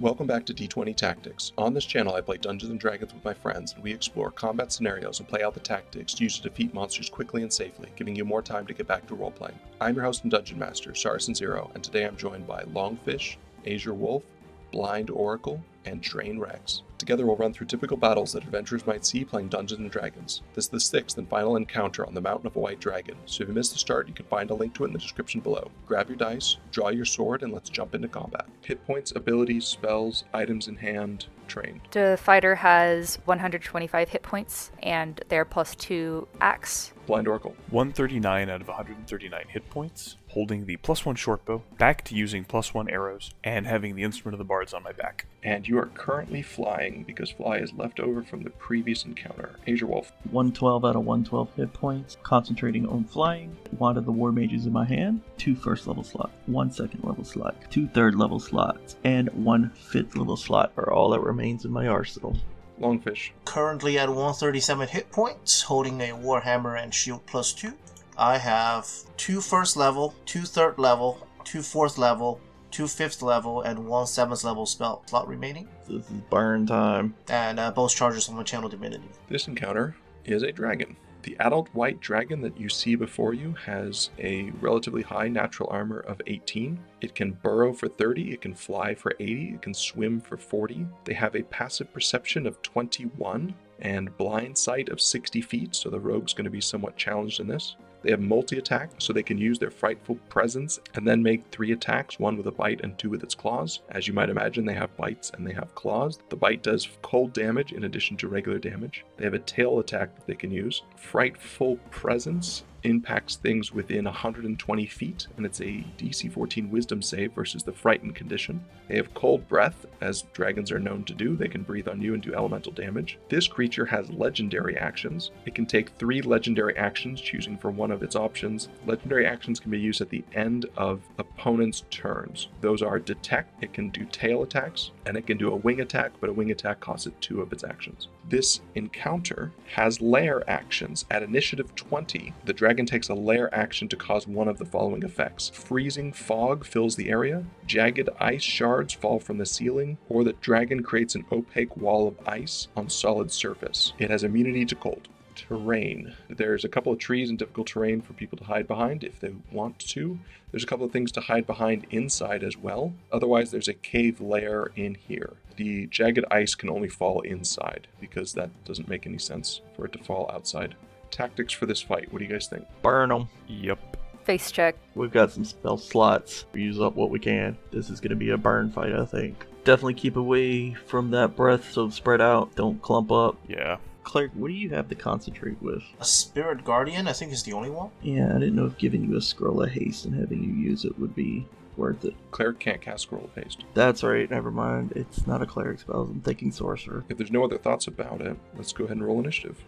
Welcome back to D20 Tactics. On this channel, I play Dungeons and Dragons with my friends, and we explore combat scenarios and play out the tactics used to defeat monsters quickly and safely, giving you more time to get back to roleplaying. I'm your host and dungeon master, Saracen Zero, and today I'm joined by Longfish, Azure Wolf, Blind Oracle, and Train Rex. Together we'll run through typical battles that adventurers might see playing Dungeons and Dragons. This is the sixth and final encounter on the Mountain of a White Dragon, so if you missed the start, you can find a link to it in the description below. Grab your dice, draw your sword, and let's jump into combat. Hit points, abilities, spells, items in hand, train. The fighter has 125 hit points and their plus two axe. Blind Oracle. 139 out of 139 hit points, holding the plus one shortbow, back to using plus one arrows, and having the instrument of the bards on my back. And you are currently flying because fly is left over from the previous encounter. Azure Wolf. 112 out of 112 hit points, concentrating on flying. Wand of the War Mages in my hand, two first level slots, one second level slot, two third level slots, and one fifth level slot are all that remains in my arsenal. Longfish. Currently at 137 hit points, holding a Warhammer and Shield plus 2. I have two first level, two third level, two fourth level, two fifth level, and one seventh level spell slot remaining. This is burn time. And uh, both charges on my channel divinity. This encounter is a dragon. The adult white dragon that you see before you has a relatively high natural armor of 18. It can burrow for 30, it can fly for 80, it can swim for 40. They have a passive perception of 21 and blind sight of 60 feet, so the rogue's going to be somewhat challenged in this. They have multi attack, so they can use their frightful presence and then make three attacks one with a bite and two with its claws. As you might imagine, they have bites and they have claws. The bite does cold damage in addition to regular damage. They have a tail attack that they can use. Frightful presence impacts things within 120 feet, and it's a DC 14 wisdom save versus the frightened condition. They have cold breath, as dragons are known to do. They can breathe on you and do elemental damage. This creature has legendary actions. It can take three legendary actions, choosing for one of its options. Legendary actions can be used at the end of opponent's turns. Those are detect, it can do tail attacks, and it can do a wing attack, but a wing attack costs it two of its actions. This encounter has lair actions. At initiative 20, the dragon takes a lair action to cause one of the following effects freezing fog fills the area, jagged ice shards fall from the ceiling, or the dragon creates an opaque wall of ice on solid surface. It has immunity to cold. Terrain. There's a couple of trees and difficult terrain for people to hide behind if they want to. There's a couple of things to hide behind inside as well. Otherwise, there's a cave lair in here. The jagged ice can only fall inside because that doesn't make any sense for it to fall outside. Tactics for this fight. What do you guys think? Burn them. Yep. Face check. We've got some spell slots. We use up what we can. This is going to be a burn fight, I think. Definitely keep away from that breath, so spread out. Don't clump up. Yeah. Cleric, what do you have to concentrate with? A Spirit Guardian, I think, is the only one. Yeah, I didn't know if giving you a scroll of haste and having you use it would be worth it. Cleric can't cast Scroll of Haste. That's right, never mind. It's not a cleric spell. I'm thinking sorcerer. If there's no other thoughts about it, let's go ahead and roll initiative.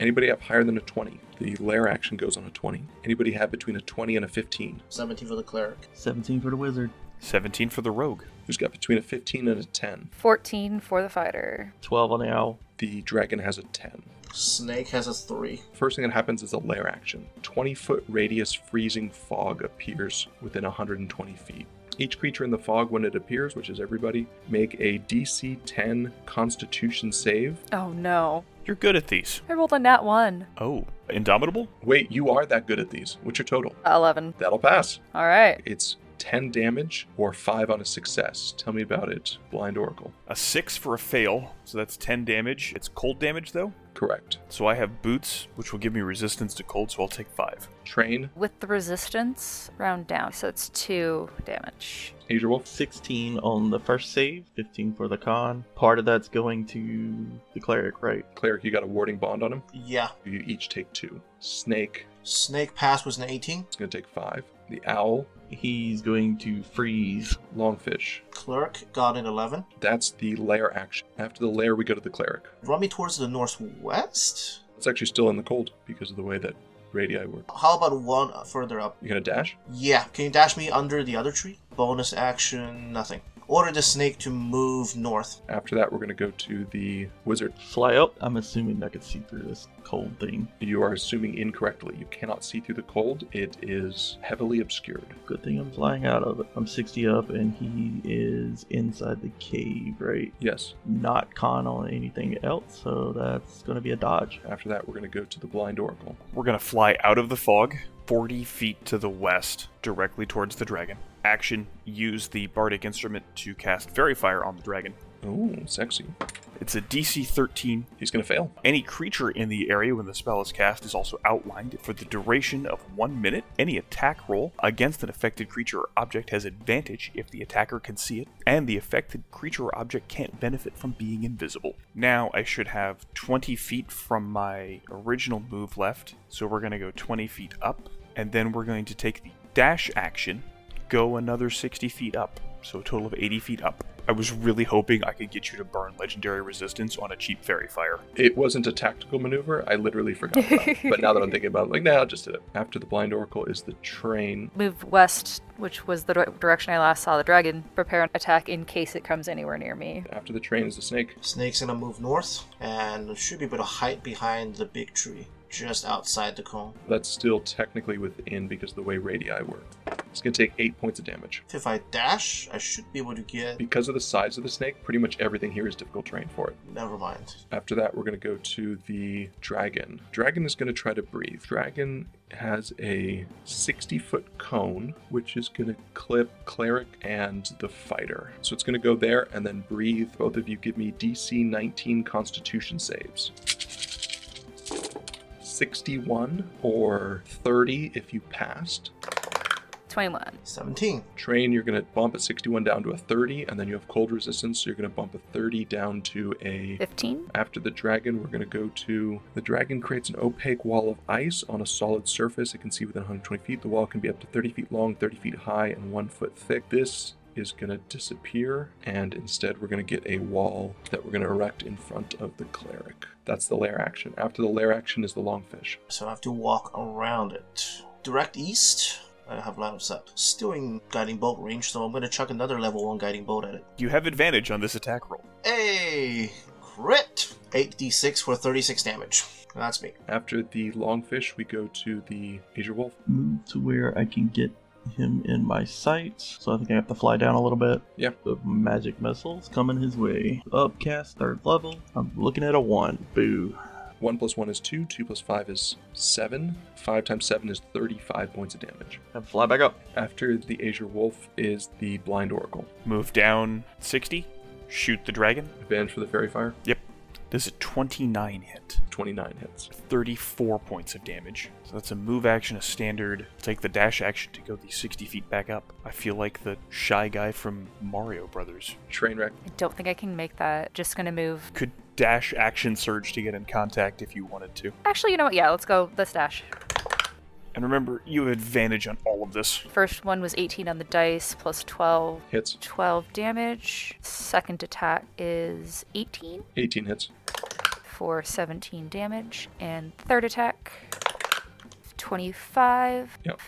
Anybody have higher than a 20? The lair action goes on a 20. Anybody have between a 20 and a 15? 17 for the Cleric. 17 for the wizard. 17 for the rogue. Who's got between a 15 and a 10? 14 for the fighter. 12 on the owl. The dragon has a 10. Snake has a 3. First thing that happens is a lair action. 20 foot radius freezing fog appears within 120 feet. Each creature in the fog, when it appears, which is everybody, make a DC 10 Constitution save. Oh no. You're good at these. I rolled a nat 1. Oh, Indomitable? Wait, you are that good at these. What's your total? 11. That'll pass. Alright. It's 10 damage or 5 on a success. Tell me about it, Blind Oracle. A 6 for a fail, so that's 10 damage. It's cold damage, though. Correct. So I have boots, which will give me resistance to cold, so I'll take 5. Train, With the resistance, round down, so it's 2 damage. Azure Wolf, 16 on the first save, 15 for the con. Part of that's going to the cleric, right? Cleric, you got a warding bond on him. Yeah. You each take 2. Snake Snake pass was an 18. It's going to take 5. The Owl, He's going to freeze. Longfish. Cleric got an 11. That's the lair action. After the lair, we go to the cleric. Run me towards the northwest. It's actually still in the cold because of the way that radii work. How about one further up? You gonna dash? Yeah. Can you dash me under the other tree? Bonus action, nothing. Order the snake to move north. After that, we're going to go to the wizard. Fly up. I'm assuming I can see through this cold thing. You are assuming incorrectly. You cannot see through the cold. It is heavily obscured. Good thing I'm flying out of it. I'm 60 up and he is inside the cave, right? Yes. Not con on anything else, so that's going to be a dodge. After that, we're going to go to the blind oracle. We're going to fly out of the fog, 40 feet to the west, directly towards the dragon. Action use the bardic instrument to cast Faerie Fire on the dragon. Oh, sexy. It's a DC 13. He's going to fail. Any creature in the area when the spell is cast is also outlined. For the duration of one minute, any attack roll against an affected creature or object has advantage if the attacker can see it, and the affected creature or object can't benefit from being invisible. Now I should have 20 feet from my original move left, so we're going to go 20 feet up, and then we're going to take the dash action, go another 60 feet up, so a total of 80 feet up. I was really hoping I could get you to burn legendary resistance on a cheap faerie fire. It wasn't a tactical maneuver. I literally forgot about it. But now that I'm thinking about it, like, nah, I'll just did it. After the blind oracle is the train. Move west, which was the direction I last saw the dragon. Prepare an attack in case it comes anywhere near me. After the train is the snake. Snake's gonna move north and should be able to hide behind the big tree just outside the cone. That's still technically within because of the way radii work. It's going to take 8 points of damage. If I dash, I should be able to get. Because of the size of the snake, pretty much everything here is difficult terrain for it. Never mind. After that, we're going to go to the dragon. Dragon is going to try to breathe. Dragon has a 60 foot cone, which is going to clip cleric and the fighter. So it's going to go there and then breathe. Both of you give me DC 19 constitution saves. 61 or 30 if you passed. 21. 17. Train, you're going to bump a 61 down to a 30, and then you have cold resistance, so you're going to bump a 30 down to a 15. After the dragon, we're going to go to the dragon creates an opaque wall of ice on a solid surface. It can see within 120 feet. The wall can be up to 30 feet long, 30 feet high, and one foot thick. This is going to disappear, and instead we're going to get a wall that we're going to erect in front of the cleric. That's the lair action. After the lair action is the longfish. So I have to walk around it. Direct east. I have line of sight. Still in guiding bolt range, so I'm gonna chuck another level one guiding bolt at it. You have advantage on this attack roll. Hey, crit! 8d6 for 36 damage. That's me. After the longfish, we go to the Azure Wolf. Move to where I can get him in my sights. So I think I have to fly down a little bit. Yeah. The magic missiles coming his way. Upcast, third level. I'm looking at a one. Boo. 1 plus 1 is 2, 2 plus 5 is 7, 5 times 7 is 35 points of damage. And fly back up. After the Azure Wolf is the Blind Oracle. Move down 60, shoot the dragon. Advantage for the Faerie Fire, Yep. Does a 29 hit. 29 hits. 34 points of damage. So that's a move action, a standard. Take the dash action to go the 60 feet back up. I feel like the shy guy from Mario Brothers. Train Rex. I don't think I can make that. Just gonna move. Could dash action surge to get in contact if you wanted to. Actually, you know what? Yeah, let's go. Let's dash. And remember, you have advantage on all of this. First one was 18 on the dice, plus 12. hits. 12 damage. Second attack is 18 18 hits. For 17 damage. And third attack, 25. Yep.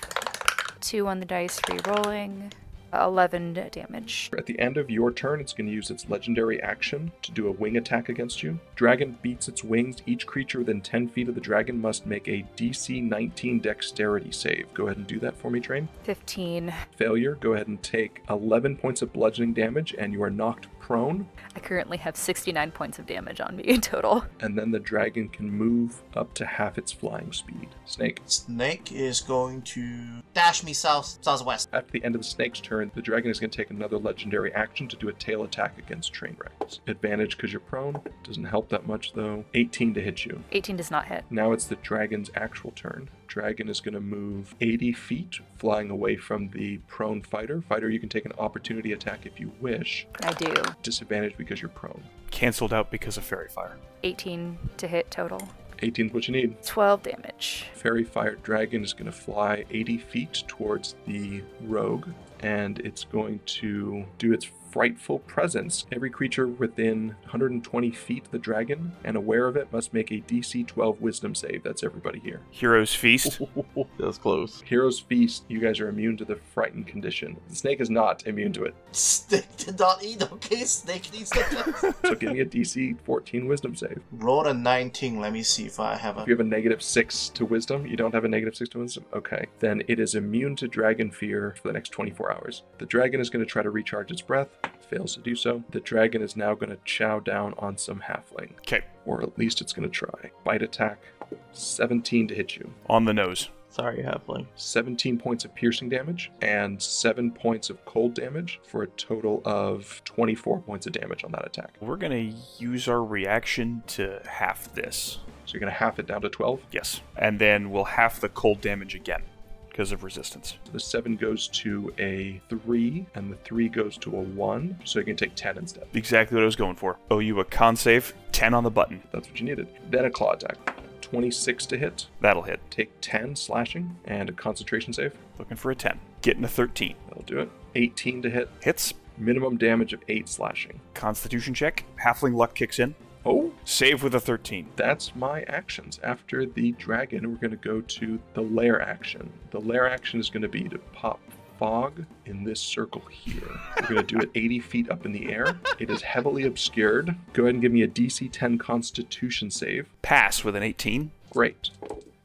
2 on the dice, re rolling. 11 damage. At the end of your turn, it's going to use its legendary action to do a wing attack against you. Dragon beats its wings. Each creature within 10 feet of the dragon must make a DC 19 dexterity save. Go ahead and do that for me, Train. 15. Failure, go ahead and take 11 points of bludgeoning damage, and you are knocked prone. I currently have 69 points of damage on me in total. And then the dragon can move up to half its flying speed. Snake. Snake is going to dash me south southwest. At the end of the snake's turn, the dragon is going to take another legendary action to do a tail attack against Train Rex. Advantage because you're prone. Doesn't help that much though. 18 to hit you. 18 does not hit. Now it's the dragon's actual turn. Dragon is going to move 80 feet, flying away from the prone fighter. Fighter, you can take an opportunity attack if you wish. I do. Disadvantage because you're prone. Cancelled out because of Faerie Fire. 18 to hit total. 18 is what you need. 12 damage. Faerie Fire Dragon is going to fly 80 feet towards the rogue, and it's going to do its frightful presence. Every creature within 120 feet of the dragon and aware of it must make a DC 12 wisdom save. That's everybody here. Hero's Feast. That's close. Hero's Feast, you guys are immune to the frightened condition. The snake is not immune to it. Snake did not eat, okay? Snake needs the So give me a DC 14 wisdom save. Roll a 19. Let me see if I have a. If a. you have a negative 6 to wisdom, you don't have a negative 6 to wisdom? Okay. Then it is immune to dragon fear for the next 24 hours. The dragon is going to try to recharge its breath, fails to do so. The dragon is now going to chow down on some halfling, Okay, or at least it's going to try. Bite attack, 17 to hit you. on the nose. Sorry, halfling. 17 points of piercing damage and 7 points of cold damage for a total of 24 points of damage on that attack. We're gonna use our reaction to half this. So you're going to half it down to 12. Yes. And then we'll half the cold damage again because of resistance. The 7 goes to a 3, and the 3 goes to a 1, so you can take 10 instead. Exactly what I was going for. Oh, you a con save, 10 on the button. That's what you needed. Then a claw attack. 26 to hit, That'll hit. take 10 slashing, and a concentration save. Looking for a 10. Getting a 13. That'll do it. 18 to hit, Hits. minimum damage of 8 slashing. Constitution check. Halfling luck kicks in. Oh, Save with a 13. that's my actions. After the dragon, we're going to go to the lair action. The lair action is going to be to pop fog in this circle here. We're going to do it 80 feet up in the air. It is heavily obscured. Go ahead and give me a DC 10 constitution save. Pass with an 18. Great.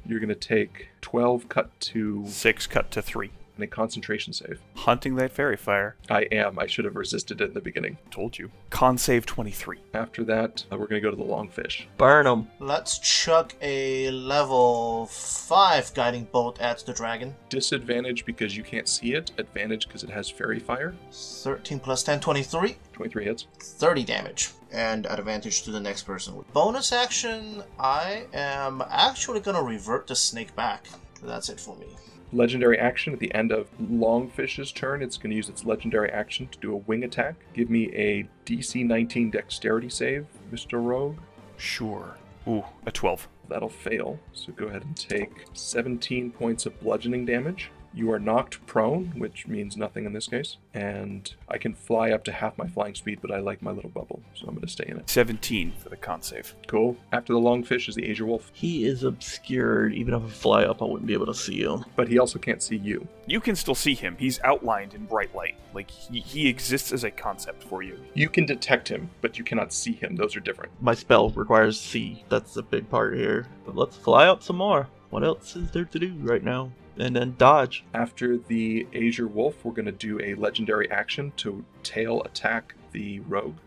You're going to take 12 cut to 6 cut to 3. And a concentration save. Hunting that faerie fire. I am. I should have resisted it in the beginning. Told you. Con save 23. After that, uh, we're going to go to the longfish. Burn them. Let's chuck a level 5 guiding bolt at the dragon. Disadvantage because you can't see it. Advantage because it has faerie fire. 13 plus 10, 23. 23 hits. 30 damage. And advantage to the next person. Bonus action, I am actually gonna revert the snake back. That's it for me. Legendary action at the end of Longfish's turn. It's going to use its legendary action to do a wing attack. Give me a DC 19 dexterity save, Mr. Rogue. Sure. Ooh, a 12. That'll fail. So go ahead and take 17 points of bludgeoning damage. You are knocked prone, which means nothing in this case. And I can fly up to half my flying speed, but I like my little bubble, so I'm going to stay in it. 17 for the con save. Cool. After the long fish is the Azure Wolf, He is obscured. Even if I fly up, I wouldn't be able to see him. but he also can't see you. You can still see him. He's outlined in bright light. Like, he, he exists as a concept for you. You can detect him, but you cannot see him. Those are different. My spell requires see. That's the big part here. But let's fly up some more. What else is there to do right now? And then dodge. After the Azure Wolf, we're going to do a legendary action to tail attack the rogue.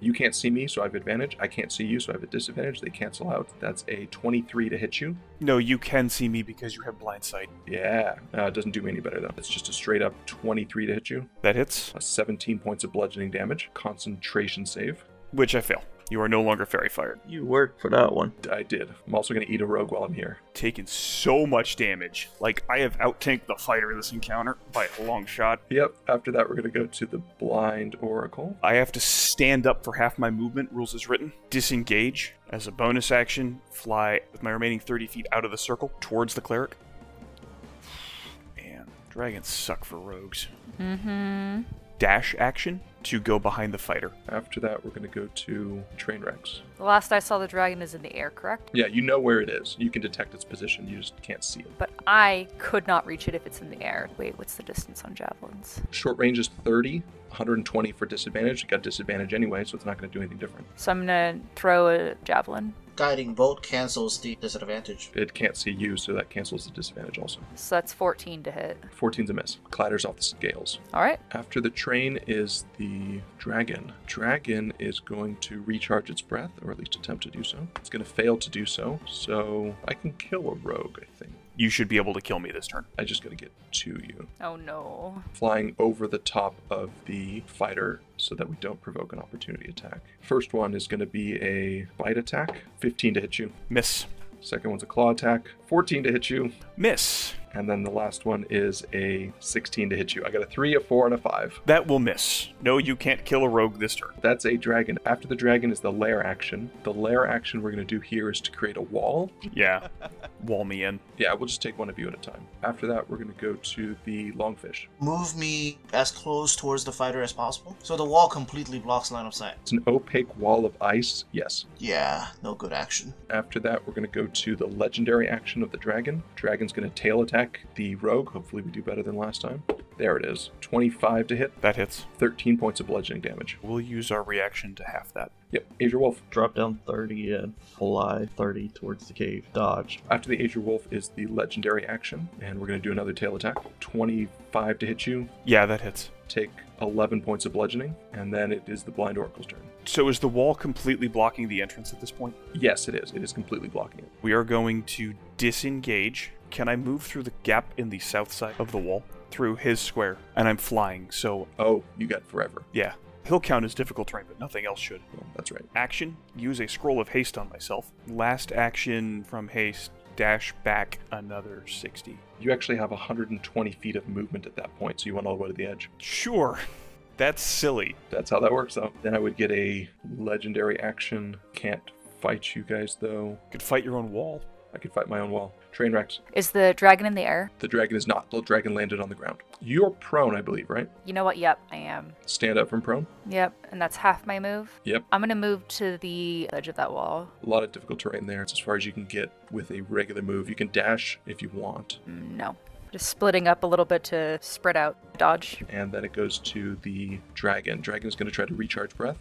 You can't see me, so I have advantage. I can't see you, so I have a disadvantage. They cancel out. That's a 23 to hit you. No, you can see me because you have blind sight. Yeah, uh, it doesn't do me any better though. It's just a straight up 23 to hit you. That hits, Uh, 17 points of bludgeoning damage. Concentration save. which I fail. You are no longer fairy fired. You worked for that one. I did. I'm also going to eat a rogue while I'm here. Taking so much damage. Like, I have out-tanked the fighter in this encounter by a long shot. Yep. After that, we're going to go to the blind oracle. I have to stand up for half my movement, rules as written. Disengage. As a bonus action, fly with my remaining 30 feet out of the circle towards the cleric. Man, dragons suck for rogues. Mm-hmm. Dash action to go behind the fighter. After that, we're going to go to Train Rex. The last I saw the dragon is in the air, correct? Yeah, you know where it is. You can detect its position. You just can't see it. But I could not reach it if it's in the air. Wait, what's the distance on javelins? Short range is 30, 120 for disadvantage. You got disadvantage anyway, so it's not going to do anything different. So I'm gonna throw a javelin. Guiding bolt cancels the disadvantage. It can't see you, so that cancels the disadvantage also. So that's 14 to hit. 14's a miss. Clatters off the scales. All right. After the train is the dragon. Dragon is going to recharge its breath, or at least attempt to do so. It's going to fail to do so, so I can kill a rogue, I think. You should be able to kill me this turn. I just got to get to you. Oh no. Flying over the top of the fighter so that we don't provoke an opportunity attack. First one is going to be a bite attack, 15 to hit you. Miss. Second one's a claw attack, 14 to hit you. Miss. And then the last one is a 16 to hit you. I got a 3, a 4, and a 5. That will miss. No, you can't kill a rogue this turn. That's a dragon. After the dragon is the lair action. The lair action we're going to do here is to create a wall. Yeah. Wall me in. Yeah, we'll just take one of you at a time. After that, we're going to go to the longfish. Move me as close towards the fighter as possible. So the wall completely blocks line of sight. It's an opaque wall of ice. Yes. Yeah, no good action. After that, we're going to go to the legendary action of the dragon. Dragon's going to tail attack the rogue. Hopefully, we do better than last time. There it is. 25 to hit, That hits. 13 points of bludgeoning damage. We'll use our reaction to half that. Yep, Azure Wolf. Drop down 30 and fly 30 towards the cave. Dodge. After the Azure Wolf is the legendary action, and we're going to do another tail attack. 25 to hit you, Yeah, that hits. take 11 points of bludgeoning, and then it is the Blind Oracle's turn. So is the wall completely blocking the entrance at this point? Yes, it is. It is completely blocking it. We are going to disengage. Can I move through the gap in the south side of the wall? Through his square. And I'm flying, so Oh, you got forever. yeah. He'll count as difficult terrain, but nothing else should. Well, that's right. Action, use a scroll of haste on myself. Last action from haste, dash back another 60. You actually have 120 feet of movement at that point, so you went all the way to the edge. Sure. That's silly. That's how that works, though. Then I would get a legendary action. Can't fight you guys, though. Could fight your own wall. I could fight my own wall. Train Rex. Is the dragon in the air? The dragon is not. The dragon landed on the ground. You're prone, I believe, right? You know what? Yep, I am. Stand up from prone. Yep, and that's half my move. Yep. I'm gonna move to the edge of that wall. A lot of difficult terrain there. It's as far as you can get with a regular move. You can dash if you want. Mm, No. Just splitting up a little bit to spread out. Dodge. And then it goes to the dragon. Dragon is going to try to recharge breath.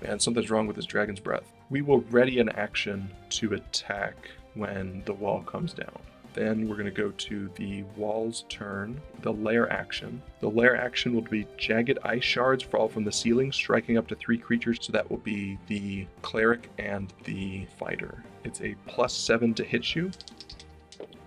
Man, something's wrong with this dragon's breath. We will ready an action to attack when the wall comes down. Then we're going to go to the wall's turn, the lair action. The lair action will be jagged ice shards fall from the ceiling, striking up to three creatures. So that will be the cleric and the fighter. It's a plus seven to hit you.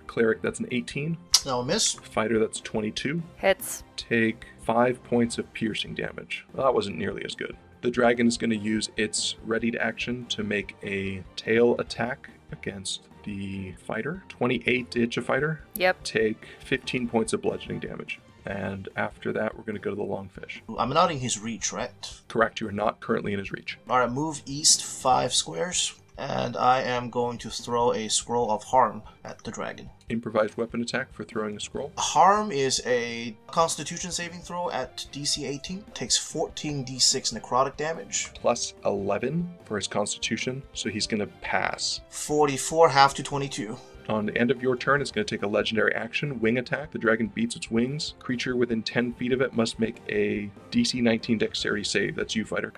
Cleric, that's an 18. No miss. Fighter, that's 22 Hits. take five points of piercing damage. Well, that wasn't nearly as good. The dragon is going to use its readied action to make a tail attack against the fighter. 28 to hit a fighter. Yep. Take 15 points of bludgeoning damage. And after that, we're going to go to the longfish. I'm not in his reach, right? Correct, you are not currently in his reach. Alright, move east five squares. And I am going to throw a scroll of harm at the dragon. Improvised weapon attack for throwing a scroll. Harm is a constitution saving throw at DC 18. Takes 14 d6 necrotic damage. Plus 11 for his constitution, so he's going to pass. 44 half to 22. On the end of your turn, it's going to take a legendary action, wing attack. The dragon beats its wings. Creature within 10 feet of it must make a DC 19 dexterity save. That's you, fighter.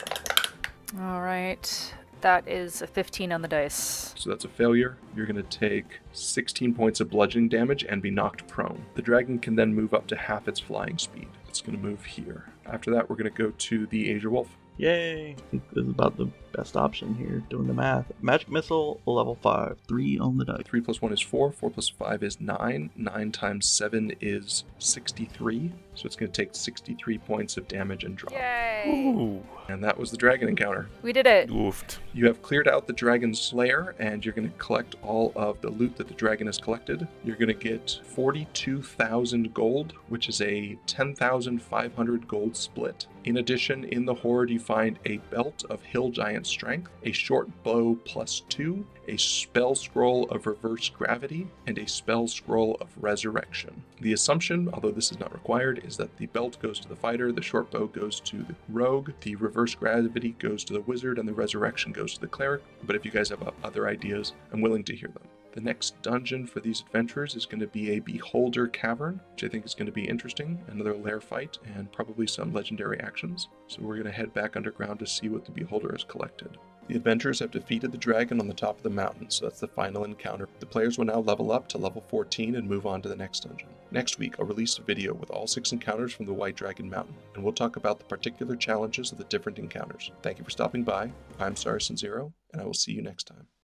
All right. That is a 15 on the dice. So that's a failure. You're going to take 16 points of bludgeoning damage and be knocked prone. The dragon can then move up to half its flying speed. It's going to move here. After that, we're going to go to the Azure Wolf. Yay! I think this is about the best option here, doing the math. Magic Missile, level 5. 3 on the dice. 3 plus 1 is 4, 4 plus 5 is 9, 9 times 7 is 63. So it's going to take 63 points of damage and drop. Yay! Ooh. And that was the dragon encounter. We did it. Oofed. You have cleared out the dragon's lair, and you're going to collect all of the loot that the dragon has collected. You're going to get 42,000 gold, which is a 10,500 gold split. In addition, in the hoard, you find a belt of hill giant strength, a short bow plus two, a spell scroll of reverse gravity, and a spell scroll of resurrection. The assumption, although this is not required, is that the belt goes to the fighter, the short bow goes to the rogue, the reverse gravity goes to the wizard, and the resurrection goes to the cleric. But if you guys have other ideas, I'm willing to hear them. The next dungeon for these adventurers is going to be a Beholder Cavern, which I think is going to be interesting. Another lair fight, and probably some legendary actions. So we're going to head back underground to see what the Beholder has collected. The adventurers have defeated the dragon on the top of the mountain, so that's the final encounter. The players will now level up to level 14 and move on to the next dungeon. Next week, I'll release a video with all six encounters from the White Dragon Mountain, and we'll talk about the particular challenges of the different encounters. Thank you for stopping by. I'm Saracen Zero, and I will see you next time.